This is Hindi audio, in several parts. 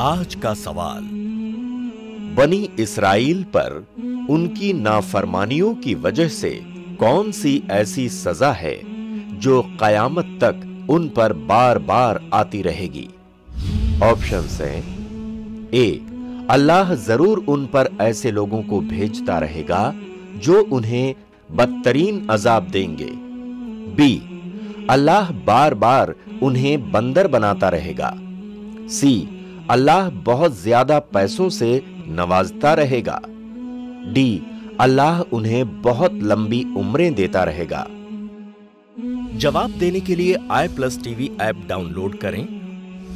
आज का सवाल। बनी इसराइल पर उनकी नाफरमानियों की वजह से कौन सी ऐसी सजा है जो कयामत तक उन पर बार बार आती रहेगी? ऑप्शन हैं। ए, अल्लाह ज़रूर उन पर ऐसे लोगों को भेजता रहेगा जो उन्हें बदतरीन अजाब देंगे। बी, अल्लाह बार बार उन्हें बंदर बनाता रहेगा। सी अल्लाह बहुत ज़्यादा पैसों से नवाजता रहेगा। डी, अल्लाह उन्हें बहुत लंबी उम्रें देता रहेगा। जवाब देने के लिए I plus TV app download करें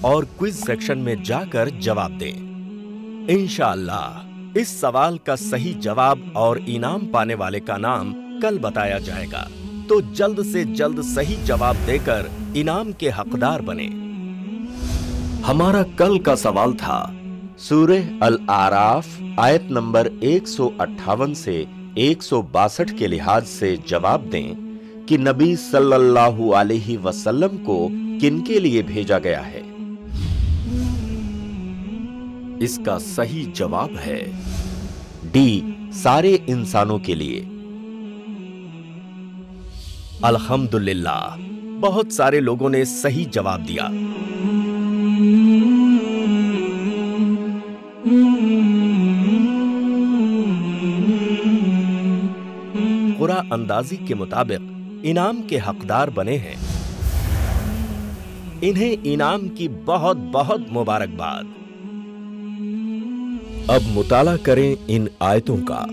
और क्विज सेक्शन में जाकर जवाब दें। इंशाअल्लाह इस सवाल का सही जवाब और इनाम पाने वाले का नाम कल बताया जाएगा। तो जल्द से जल्द सही जवाब देकर इनाम के हकदार बने। हमारा कल का सवाल था। सूरह अल आराफ आयत नंबर 158 से एक सौ बासठ के लिहाज से जवाब दें कि नबी सल्लल्लाहु अलैहि वसल्लम को किनके लिए भेजा गया है। इसका सही जवाब है डी, सारे इंसानों के लिए। अल्हम्दुलिल्लाह, बहुत सारे लोगों ने सही जवाब दिया। कुरा अंदाजी के मुताबिक इनाम के हकदार बने हैं। इन्हें इनाम की बहुत बहुत मुबारकबाद। अब मुताला करें इन आयतों का।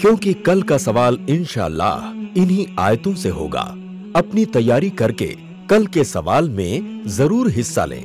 क्योंकि कल का सवाल इंशाल्लाह इन्हीं आयतों से होगा। अपनी तैयारी करके कल के सवाल में ज़रूर हिस्सा लें।